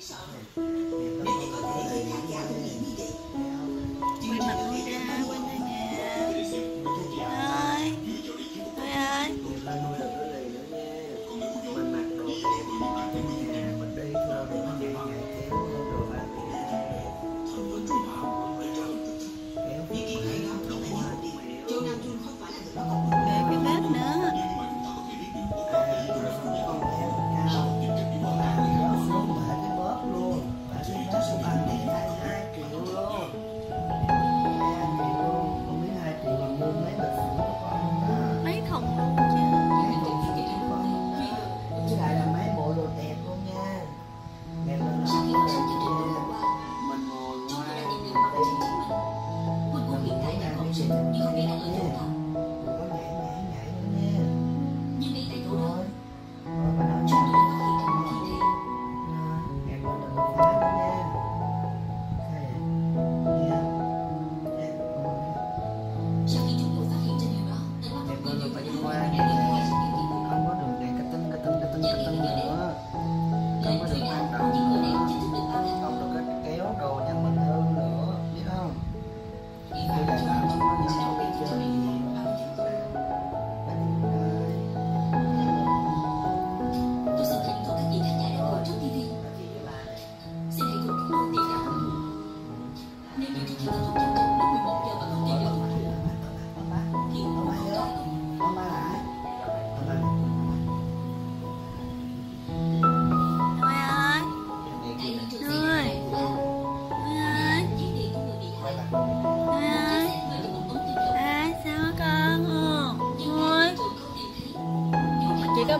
Isa ako. 以后别再惹我了。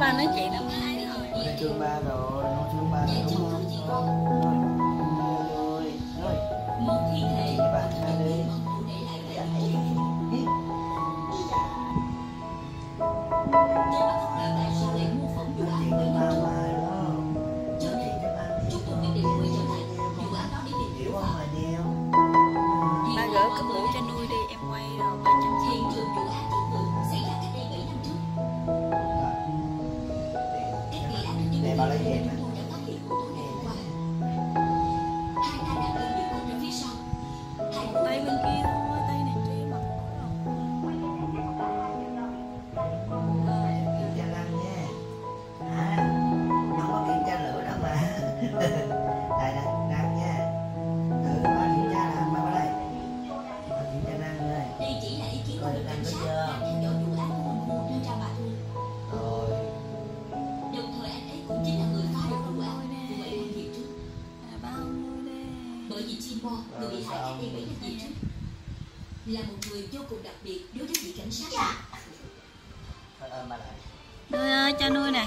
ba nói chuyện Không nghĩ là gì Là một người vô cùng đặc biệt đối với vị cảnh sát. Dạ. Nuôi ơi, cho nuôi nè.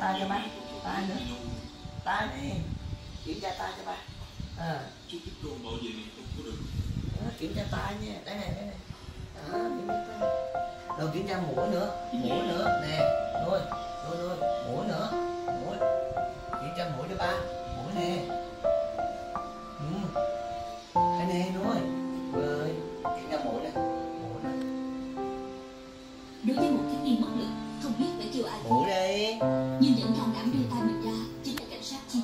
ta cho ba ta nữa. Ta đi. Kiểm tra ta cho ba à. Ờ. chú tiếp luôn bảo vệ miền trung của đường à, kiểm tra ta nha. Đây này đây này. À, kiểm tra ta. Rồi kiểm tra mũi nữa. Mũi nữa. Nè rồi rồi rồi mũi nữa. Mũi. Kiểm tra mũi cho ba. Mũi nè. Ừ. đây nè rồi chiều ai cũng đi. Nhưng vẫn can đảm đưa tay mình ra chính là cảnh sát chi